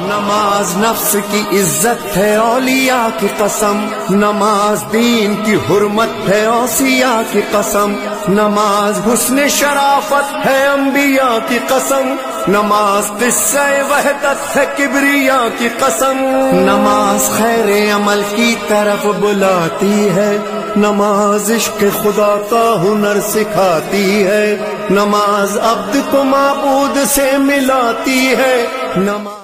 नमाज़ नफ्स की इज़्ज़त है औलिया की कसम। नमाज़ दीन की हुरमत है औसिया की कसम। नमाज़ हुस्न शराफत है अम्बिया की कसम। नमाज़ किस्से वहदत है किबरिया की कसम। नमाज़ खैर अमल की तरफ़ बुलाती है। नमाज़ इश्क खुदा का हुनर सिखाती है। नमाज़ अब्द को मबूद से मिलाती है। नमाज़